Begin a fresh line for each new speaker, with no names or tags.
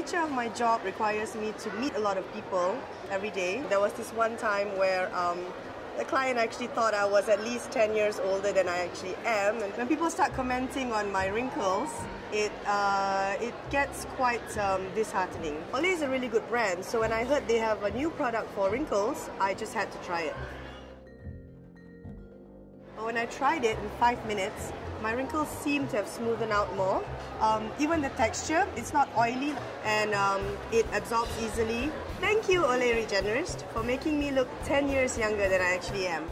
nature of my job requires me to meet a lot of people every day. There was this one time where um, the client actually thought I was at least 10 years older than I actually am. And when people start commenting on my wrinkles, it, uh, it gets quite um, disheartening. Olay is a really good brand, so when I heard they have a new product for wrinkles, I just had to try it. When I tried it in five minutes, my wrinkles seem to have smoothened out more. Um, even the texture, it's not oily and um, it absorbs easily. Thank you, Olay Regenerist, for making me look 10 years younger than I actually am.